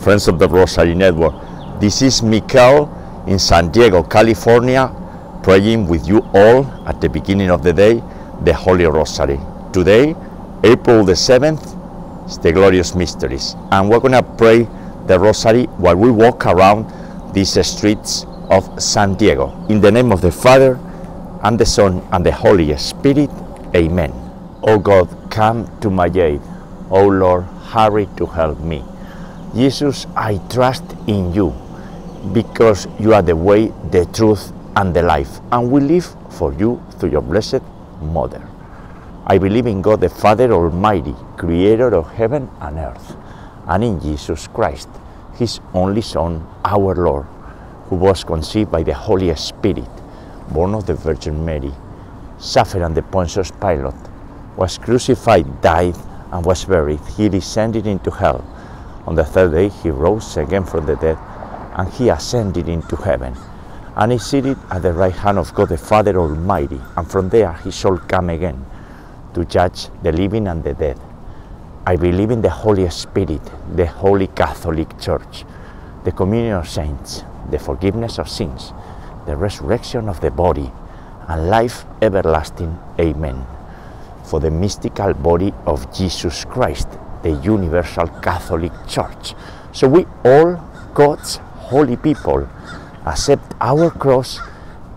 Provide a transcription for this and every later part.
Friends of the Rosary Network, this is Mikel in San Diego, California, praying with you all at the beginning of the day the Holy Rosary. Today, April the 7th, is the Glorious Mysteries, and we're going to pray the Rosary while we walk around these streets of San Diego. In the name of the Father, and the Son, and the Holy Spirit, Amen. O God, come to my aid. O Lord, hurry to help me. Jesus, I trust in you because you are the way, the truth, and the life, and we live for you through your blessed Mother. I believe in God the Father Almighty, creator of heaven and earth, and in Jesus Christ, his only Son, our Lord, who was conceived by the Holy Spirit, born of the Virgin Mary, suffered under Pontius Pilate, was crucified, died, and was buried. He descended into hell. On the third day, he rose again from the dead, and he ascended into heaven. And is seated at the right hand of God the Father Almighty, and from there he shall come again to judge the living and the dead. I believe in the Holy Spirit, the Holy Catholic Church, the communion of saints, the forgiveness of sins, the resurrection of the body, and life everlasting. Amen. For the mystical body of Jesus Christ, the universal Catholic Church. So we all, God's holy people, accept our cross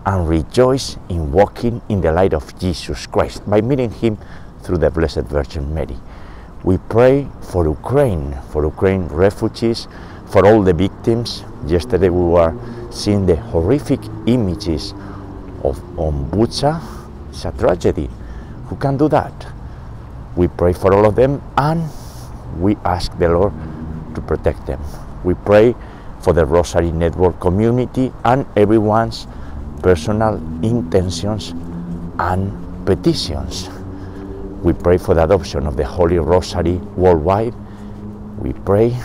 and rejoice in walking in the light of Jesus Christ by meeting Him through the Blessed Virgin Mary. We pray for Ukraine, for Ukraine refugees, for all the victims. Yesterday we were seeing the horrific images of on Bucha. It's a tragedy. Who can do that? We pray for all of them and we ask the Lord to protect them. We pray for the Rosary Network community and everyone's personal intentions and petitions. We pray for the adoption of the Holy Rosary worldwide. We pray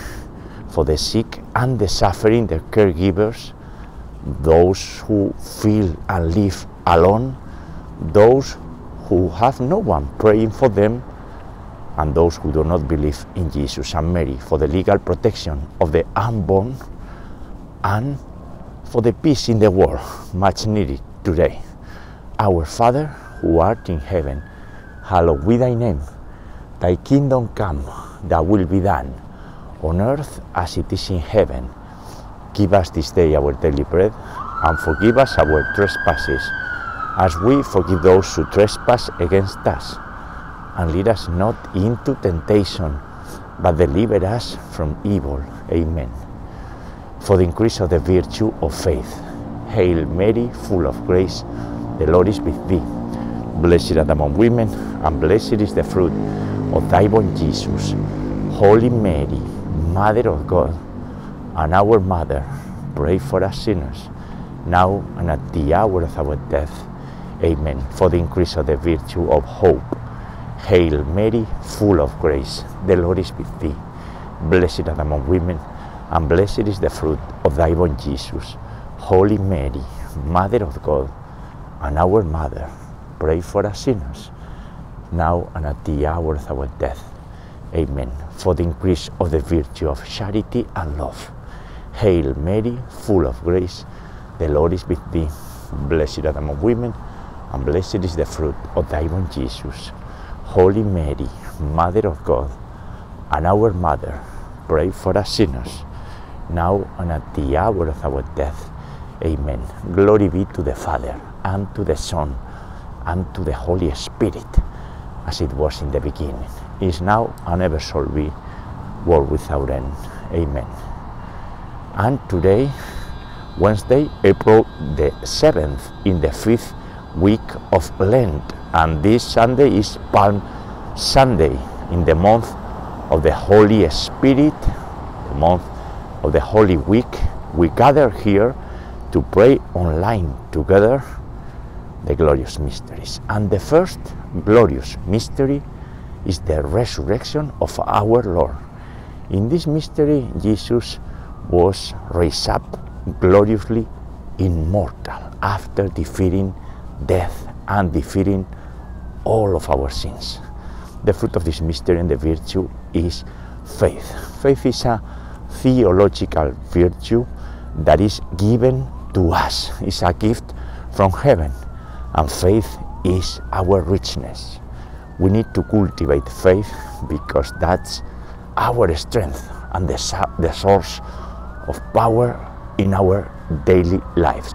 for the sick and the suffering, the caregivers, those who feel and live alone, those who have no one praying for them, and those who do not believe in Jesus and Mary, for the legal protection of the unborn and for the peace in the world, much needed today. Our Father, who art in heaven, hallowed be thy name. Thy kingdom come, thy will be done, on earth as it is in heaven. Give us this day our daily bread, and forgive us our trespasses, as we forgive those who trespass against us. And lead us not into temptation, but deliver us from evil. Amen for the increase of the virtue of faith. Hail Mary, full of grace, the Lord is with thee. Blessed art among women, and blessed is the fruit of thy womb, Jesus. Holy Mary, Mother of God, and our Mother, pray for us sinners, now and at the hour of our death. Amen. For the increase of the virtue of hope. Hail Mary, full of grace, the Lord is with thee. Blessed art among women, and blessed is the fruit of thy womb, Jesus. Holy Mary, Mother of God, and our Mother, pray for us sinners, now and at the hour of our death. Amen. For the increase of the virtue of charity and love. Hail Mary, full of grace, the Lord is with thee. Blessed art among women, and blessed is the fruit of thy womb, Jesus. Holy Mary, Mother of God, and our Mother, pray for us sinners now and at the hour of our death. Amen. Glory be to the Father, and to the Son, and to the Holy Spirit, as it was in the beginning, is now, and ever shall be, world without end. Amen. And today, Wednesday, April the 7th, in the fifth week of Lent, and this Sunday is Palm Sunday, in the month of the Holy Spirit, the month of the Holy Week, we gather here to pray online together the glorious mysteries. And the first glorious mystery is the resurrection of our Lord. In this mystery, Jesus was raised up gloriously immortal after defeating death and defeating all of our sins. the fruit of this mystery and the virtue is faith. Faith is a theological virtue that is given to us, it's a gift from heaven, and faith is our richness. We need to cultivate faith because that's our strength and the, the source of power in our daily lives.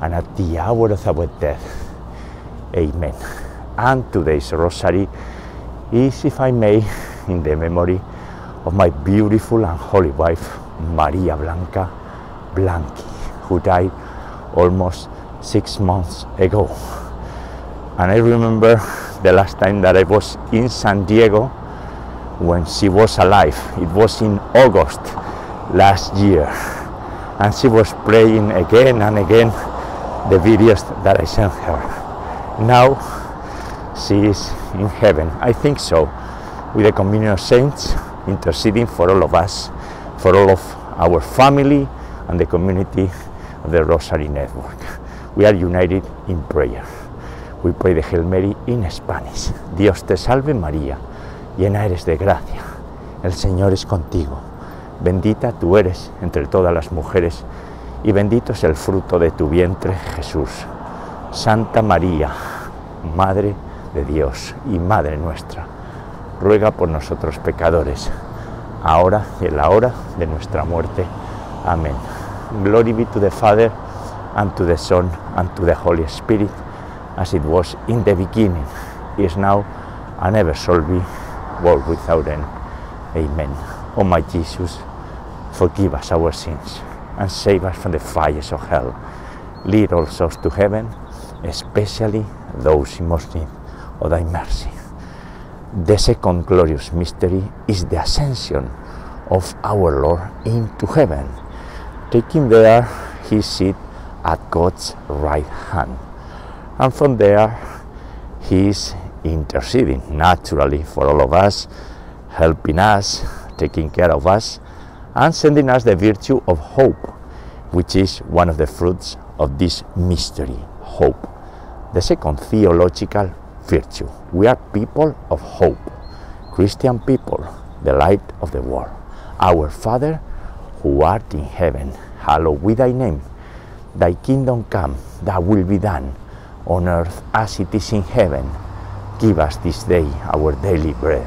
and at the hour of our death. Amen. And today's rosary is, if I may, in the memory of my beautiful and holy wife, Maria Blanca Blanqui, who died almost six months ago. And I remember the last time that I was in San Diego when she was alive. It was in August last year. And she was praying again and again the videos that I sent her. Now she is in heaven. I think so. With the communion of saints interceding for all of us, for all of our family and the community of the Rosary Network. We are united in prayer. We pray the Hail Mary in Spanish. Dios te salve María, llena eres de gracia. El Señor es contigo. Bendita tú eres entre todas las mujeres y bendito es el fruto de tu vientre, Jesús. Santa María, Madre de Dios y Madre nuestra, ruega por nosotros pecadores, ahora y en la hora de nuestra muerte. Amén. Glory be to the Father, and to the Son, and to the Holy Spirit, as it was in the beginning, is now, and ever shall be, world without end. Amen. O my Jesus, forgive us our sins and save us from the fires of hell. Lead all souls to heaven, especially those in most need of thy mercy. The second glorious mystery is the ascension of our Lord into heaven, taking there his seat at God's right hand. And from there, he is interceding naturally for all of us, helping us, taking care of us, and sending us the virtue of hope, which is one of the fruits of this mystery hope. The second theological virtue. We are people of hope, Christian people, the light of the world. Our Father, who art in heaven, hallowed be thy name. Thy kingdom come, thy will be done, on earth as it is in heaven. Give us this day our daily bread,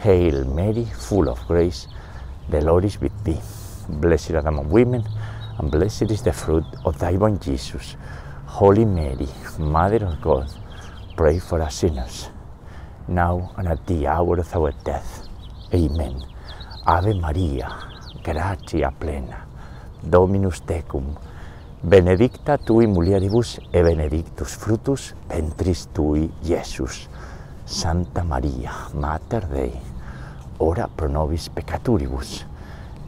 Hail Mary, full of grace, the Lord is with thee. Blessed art among women, and blessed is the fruit of thy womb, Jesus. Holy Mary, Mother of God, pray for us sinners now and at the hour of our death. Amen. Ave Maria, gratia plena, Dominus tecum, benedicta tui mulieribus e benedictus fructus ventris tui, Iesus. Santa Maria, Mater Dei, ora pro nobis peccaturibus,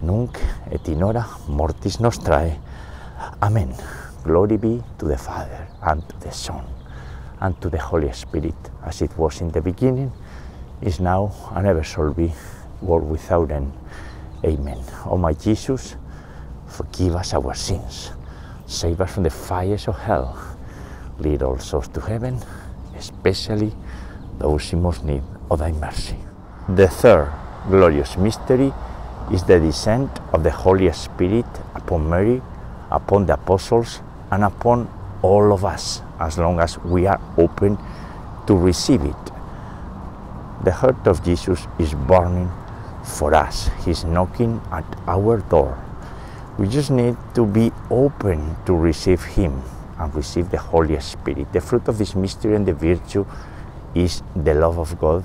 nunc et in hora mortis nostrae. Amen. Glory be to the Father, and to the Son, and to the Holy Spirit, as it was in the beginning, is now, and ever shall be, world without end. Amen. O my Jesus, forgive us our sins, save us from the fires of hell, lead all souls to heaven, especially those in most need of thy mercy. The third glorious mystery is the descent of the Holy Spirit upon Mary, upon the apostles, and upon all of us, as long as we are open to receive it. The heart of Jesus is burning for us. He's knocking at our door. We just need to be open to receive Him and receive the Holy Spirit. The fruit of this mystery and the virtue is the love of God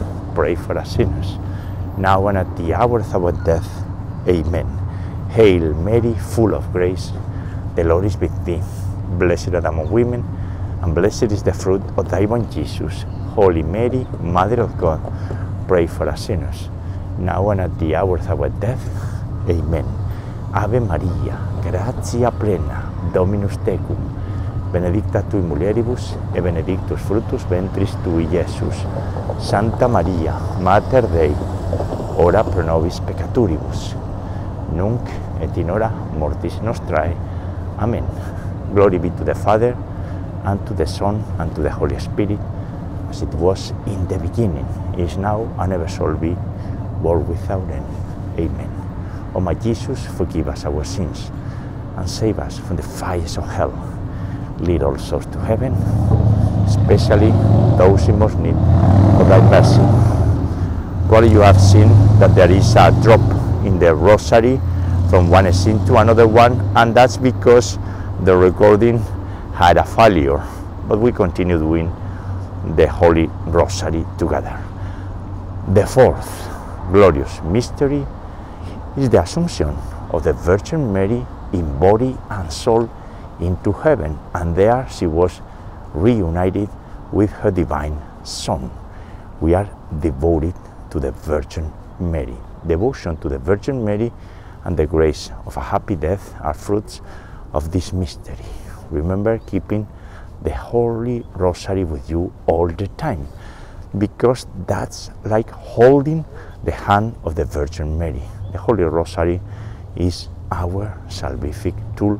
pray for us sinners, now and at the hour of our death. Amen. Hail Mary, full of grace, the Lord is with thee. Blessed art among women, and blessed is the fruit of thy womb, Jesus. Holy Mary, Mother of God, pray for us sinners, now and at the hour of our death. Amen. Ave Maria, gratia plena, Dominus tecum, benedicta tui mulieribus, et benedictus fructus ventris tui, Iesus. Santa Maria, Mater Dei, ora pro nobis peccaturibus, nunc et in hora mortis nostrae. Amen. Glory be to the Father, and to the Son, and to the Holy Spirit, as it was in the beginning, is now, and ever shall be, world without end. Amen. O my Jesus, forgive us our sins, and save us from the fires of hell. Lead all souls to heaven, especially those in most need of thy mercy. Probably you have seen that there is a drop in the rosary from one scene to another one, and that's because the recording had a failure, but we continue doing the Holy Rosary together. The fourth glorious mystery is the Assumption of the Virgin Mary in body and soul into heaven, and there she was reunited with her divine Son. We are devoted to the Virgin Mary. Devotion to the Virgin Mary and the grace of a happy death are fruits of this mystery. Remember keeping the Holy Rosary with you all the time because that's like holding the hand of the Virgin Mary. The Holy Rosary is our salvific tool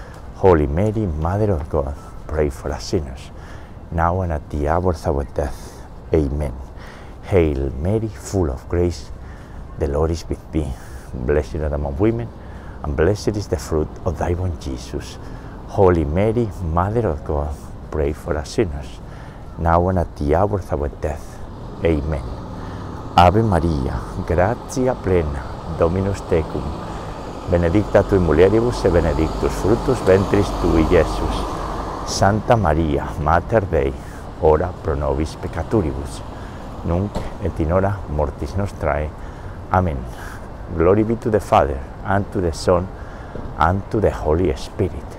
Holy Mary, Mother of God, pray for us sinners, now and at the hour of our death. Amen. Hail Mary, full of grace, the Lord is with thee. Blessed thou among women, and blessed is the fruit of thy womb, Jesus. Holy Mary, Mother of God, pray for us sinners, now and at the hour of our death. Amen. Ave Maria, gratia plena, Dominus tecum, benedicta tu in mulieribus e benedictus fructus ventris tui, Iesus. Santa Maria, Mater Dei, ora pro nobis peccaturibus, nunc et in hora mortis nostrae. Amen. Glory be to the Father, and to the Son, and to the Holy Spirit,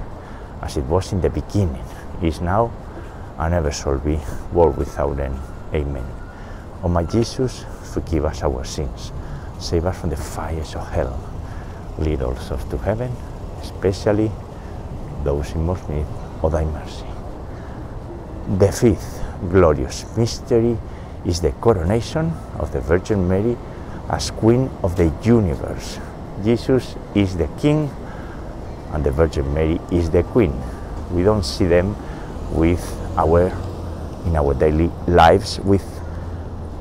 as it was in the beginning, is now, and ever shall be, world without end. Amen. O my Jesus, forgive us our sins, save us from the fires of hell, lead souls to heaven, especially those in most need of thy mercy. The fifth glorious mystery is the coronation of the Virgin Mary as Queen of the universe. Jesus is the King and the Virgin Mary is the Queen. We don't see them with our in our daily lives with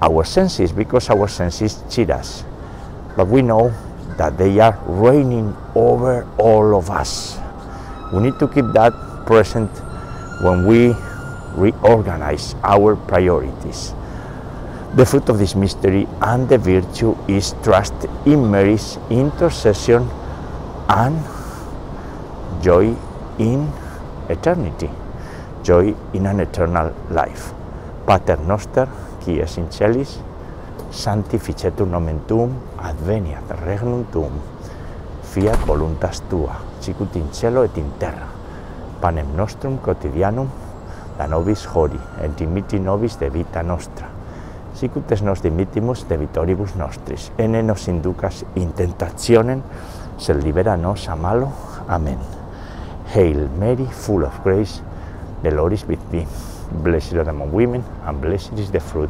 our senses because our senses cheat us. But we know that they are reigning over all of us. We need to keep that present when we reorganize our priorities. The fruit of this mystery and the virtue is trust in Mary's intercession and joy in eternity, joy in an eternal life. Pater noster, qui es in celis, sanctificetur nomen tuum, adveniat regnum tuum, fiat voluntas tua, sicut in cielo et in terra. Panem nostrum quotidianum da nobis hori, et dimiti nobis de vita nostra. Sicut es nos dimittimus de vitoribus nostris, ene nos inducas in tentationem, sed libera nos a malo. Amen. Hail Mary, full of grace, the Lord is with thee. Blessed are among women, and blessed is the fruit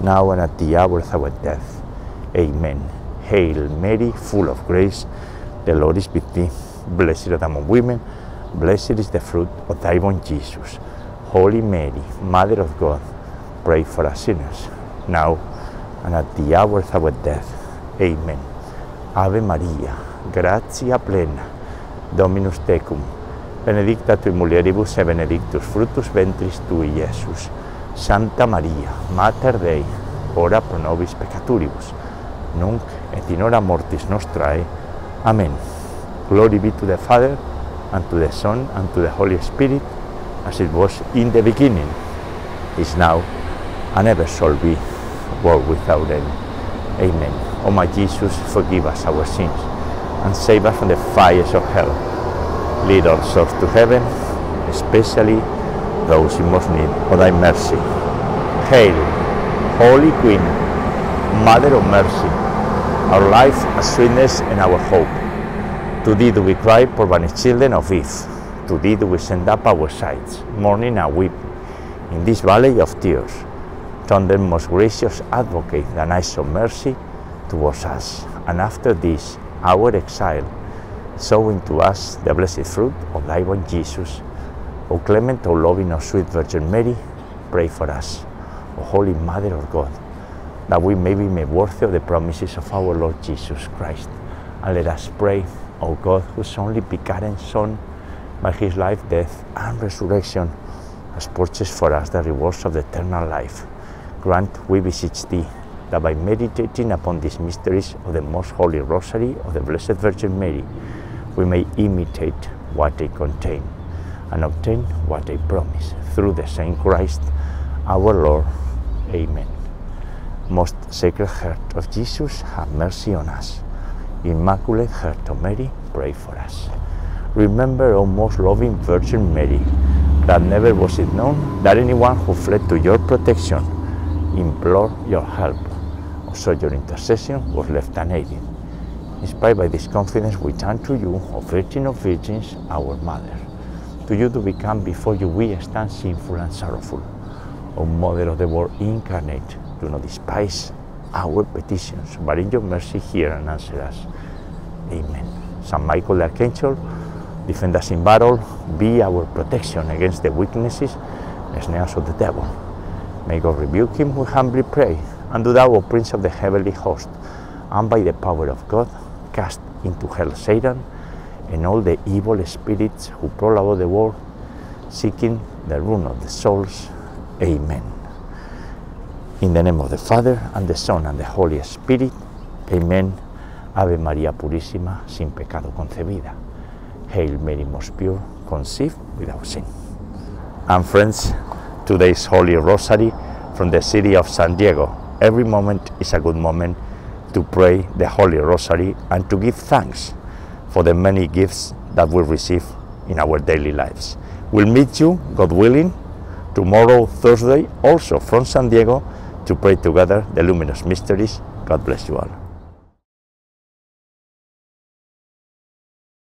now and at the hour of our death. Amen. Hail Mary, full of grace, the Lord is with thee. Blessed art among women, blessed is the fruit of thy womb, Jesus. Holy Mary, Mother of God, pray for us sinners, now and at the hour of our death. Amen. Ave Maria, gratia plena, Dominus tecum, benedicta tu mulieribus et benedictus fructus ventris tui, Iesus. Santa Maria, Mater Dei, ora pro nobis peccaturibus, nunc et in hora mortis nostrae. Amen. Glory be to the Father, and to the Son, and to the Holy Spirit, as it was in the beginning, is now, and ever shall be, world without end. Amen. O my Jesus, forgive us our sins, and save us from the fires of hell. Lead our souls to heaven, especially those in most need of thy mercy. Hail, Holy Queen, Mother of Mercy, our life, our sweetness, and our hope. To thee do we cry, poor banished children of Eve. To thee do we send up our sighs, mourning and weeping, in this valley of tears. Turn them, most gracious advocate, thine eyes of mercy towards us, and after this, our exile, sow into us the blessed fruit of thy womb, Jesus. O clement, O loving, O sweet Virgin Mary, pray for us. O Holy Mother of God, that we may be made worthy of the promises of our Lord Jesus Christ. And let us pray, O God, whose only begotten Son, by his life, death, and resurrection, has purchased for us the rewards of the eternal life. Grant, we beseech thee, that by meditating upon these mysteries of the most holy rosary of the Blessed Virgin Mary, we may imitate what they contain and obtain what they promise. Through the same Christ our Lord. Amen. Most Sacred Heart of Jesus, have mercy on us. Immaculate Heart of Mary, pray for us. Remember, O most loving Virgin Mary, that never was it known that anyone who fled to your protection implored your help, sought your intercession was left unaided. Inspired by this confidence, we turn to you, O Virgin of Virgins, our Mother. To you to become before you we stand sinful and sorrowful. O Mother of the Word incarnate, do not despise our petitions, but in your mercy hear and answer us. Amen. Saint Michael the Archangel, defend us in battle, be our protection against the weaknesses and snares of the devil. May God rebuke him, we humbly pray. And do thou, O Prince of the heavenly host, and by the power of God, cast into hell Satan and all the evil spirits who prowl about the world, seeking the ruin of the souls. Amen. In the name of the Father, and the Son, and the Holy Spirit. Amen. Ave María Purísima, sin pecado concebida. Hail Mary, most pure, conceived without sin. And friends, today's Holy Rosary from the city of San Diego. Every moment is a good moment to pray the Holy Rosary and to give thanks for the many gifts that we receive in our daily lives. We'll meet you, God willing, tomorrow, Thursday, also from San Diego, to pray together the luminous mysteries. God bless you all.